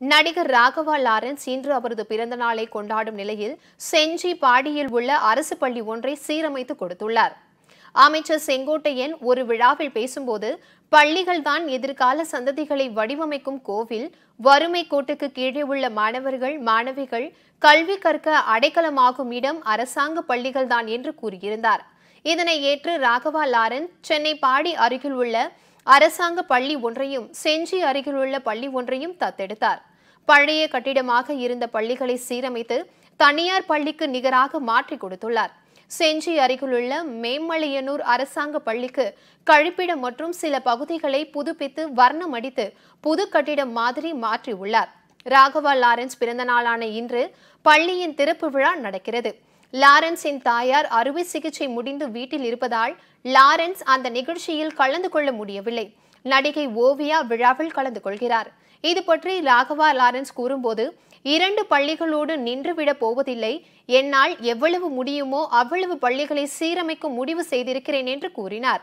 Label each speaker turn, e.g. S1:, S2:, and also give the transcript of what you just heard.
S1: நடிகர் ராகவா லாரன்ஸ் இன்று அவரது பிறந்த நாளை கொண்டாடும் நிலையில் செஞ்சி பாடியில் உள்ள அரசு பள்ளி ஒன்றை சீரமைத்து கொடுத்துள்ளார். அமைச்சர் செங்கோட்டையன் ஒரு விழாவில் பேசும்போது பள்ளிகள் தான் எதிர்கால சந்ததிகளை வடிவமைக்கும் கோவில் வறுமை கோட்டுக்கு கீழே உள்ள மாணவர்கள் மாணவிகள் கல்வி கற்க அடைக்கலமாகும் இடம் அரசாங்க பள்ளிகள் தான் என்று கூறியிருந்தார். இதனை ஏற்று ராகவா லாரன்ஸ் சென்னை பாடி அருகில் உள்ள அரசாங்க பள்ளி ஒன்றையும் செஞ்சி அருகிலுள்ள பள்ளி ஒன்றையும் தத்தெடுத்தார். பழைய கட்டிடமாக இருந்த பள்ளிகளை சீரமைத்து தனியார் பள்ளிக்கு நிகராக மாற்றி கொடுத்துள்ளார். செஞ்சி அருகிலுள்ள மேம்மலையனூர் அரசாங்க பள்ளிக்கு கழிப்பிடம் மற்றும் சில பகுதிகளை புதுப்பித்து வர்ணம் அடித்து புது கட்டிடம் மாதிரி மாற்றியுள்ளார். ராகவா லாரன்ஸ் பிறந்த நாளான இன்று பள்ளியின் திறப்பு விழா நடக்கிறது. லாரன்ஸின் தாயார் அறுவை சிகிச்சை முடிந்து வீட்டில் இருப்பதால் லாரன்ஸ் அந்த நிகழ்ச்சியில் கலந்து கொள்ள முடியவில்லை. நடிகை ஓவியா விழாவில் கலந்து கொள்கிறார். இது பற்றி ராகவா லாரன்ஸ் கூறும்போது இரண்டு பள்ளிகளோடு நின்றுவிடப் போவதில்லை. என்னால் எவ்வளவு முடியுமோ அவ்வளவு பள்ளிகளை சீரமைக்கும் முடிவு செய்திருக்கிறேன் என்று கூறினார்.